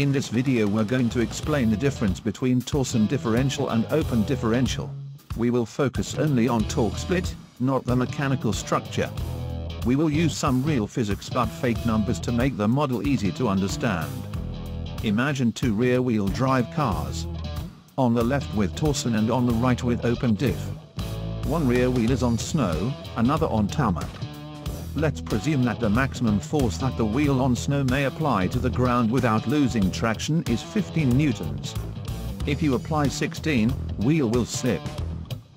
In this video we're going to explain the difference between Torsen differential and open differential. We will focus only on torque split, not the mechanical structure. We will use some real physics but fake numbers to make the model easy to understand. Imagine two rear-wheel drive cars. On the left with Torsen and on the right with open diff. One rear wheel is on snow, another on tarmac. Let's presume that the maximum force that the wheel on snow may apply to the ground without losing traction is 15 newtons. If you apply 16, wheel will slip.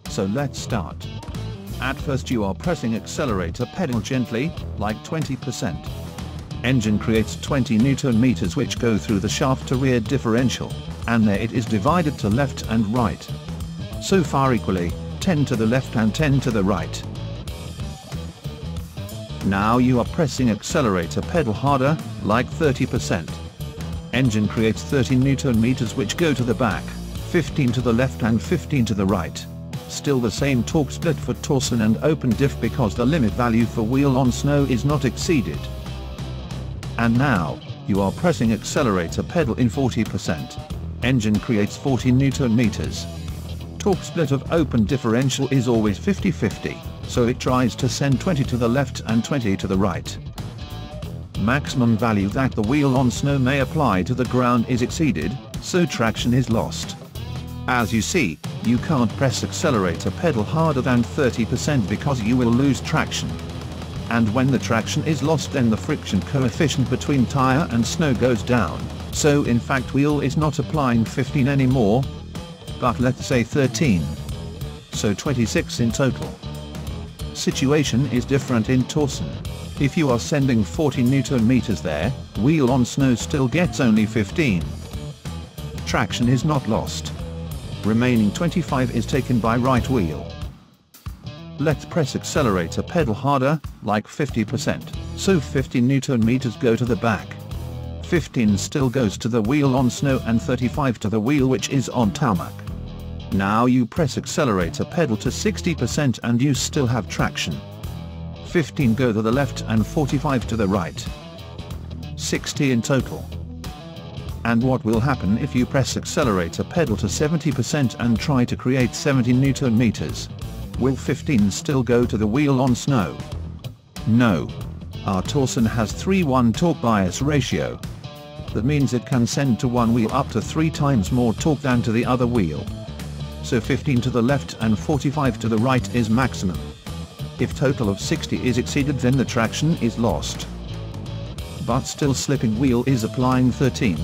So let's start. At first you are pressing accelerator pedal gently, like 20%. Engine creates 20 newton meters which go through the shaft to rear differential, and there it is divided to left and right. So far equally, 10 to the left and 10 to the right. Now you are pressing accelerator pedal harder, like 30%. Engine creates 30 newton meters which go to the back, 15 to the left and 15 to the right. Still the same torque split for Torsen and open diff because the limit value for wheel on snow is not exceeded. And now, you are pressing accelerator pedal in 40%. Engine creates 40 newton meters. Torque split of open differential is always 50-50, so it tries to send 20 to the left and 20 to the right. Maximum value that the wheel on snow may apply to the ground is exceeded, so traction is lost. As you see, you can't press accelerator pedal harder than 30% because you will lose traction. And when the traction is lost then the friction coefficient between tire and snow goes down, so in fact wheel is not applying 15 anymore, but let's say 13. So 26 in total. Situation is different in Torsen. If you are sending 40 newton meters there, wheel on snow still gets only 15. Traction is not lost. Remaining 25 is taken by right wheel. Let's press accelerator pedal harder, like 50%, so 50 newton meters go to the back. 15 still goes to the wheel on snow and 35 to the wheel which is on tarmac. Now you press accelerator pedal to 60% and you still have traction. 15 go to the left and 45 to the right. 60 in total. And what will happen if you press accelerator pedal to 70% and try to create 70 newton meters? Will 15 still go to the wheel on snow? No. Our Torsen has 3-1 torque bias ratio. That means it can send to one wheel up to 3 times more torque than to the other wheel. So 15 to the left and 45 to the right is maximum. If total of 60 is exceeded then the traction is lost. But still slipping wheel is applying 13.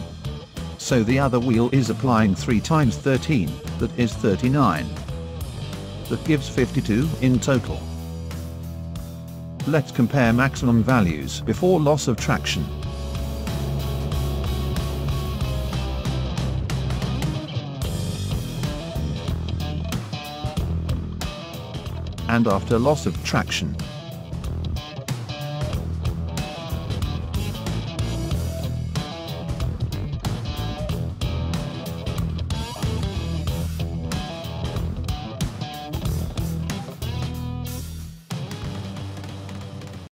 So the other wheel is applying 3 times 13, that is 39. That gives 52 in total. Let's compare maximum values before loss of traction. And after loss of traction.